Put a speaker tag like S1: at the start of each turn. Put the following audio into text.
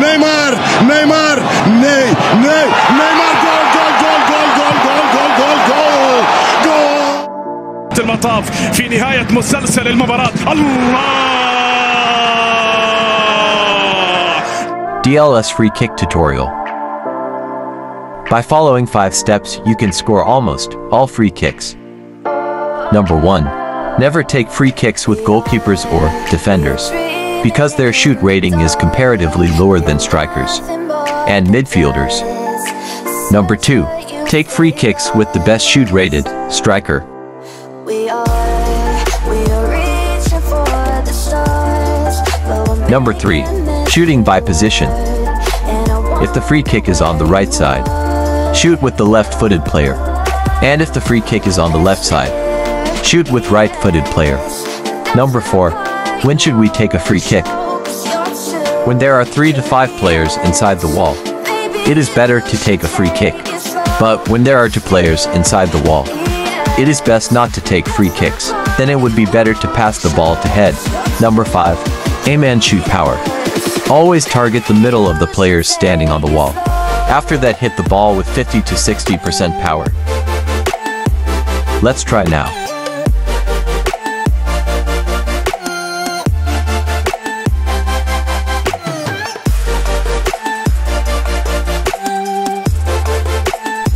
S1: Neymar, Neymar, Ney, Ney, Neymar جول جول جول جول جول جول جول جول جول جول
S2: المطاف في نهاية مسلسل المباراة الله
S3: DLS free kick tutorial. By following 5 steps, you can score almost all free kicks. Number 1. Never take free kicks with goalkeepers or defenders, because their shoot rating is comparatively lower than strikers and midfielders. Number 2. Take free kicks with the best shoot rated striker.
S4: We are, we are reaching for the stars. but we're
S3: Number 3. Shooting by position.
S4: And I want
S3: If the free kick is on the right side, shoot with the left-footed player. And if the free kick is on the left side, shoot with right-footed player. Number 4. When should we take a free kick? When there are 3 to 5 players inside the wall. It is better to take a free kick. But when there are 2 players inside the wall, it is best not to take free kicks. Then it would be better to pass the ball to head. Number 5. Aim and shoot power. Always target the middle of the players standing on the wall. After that hit the ball with 50 to 60% power. Let's try now.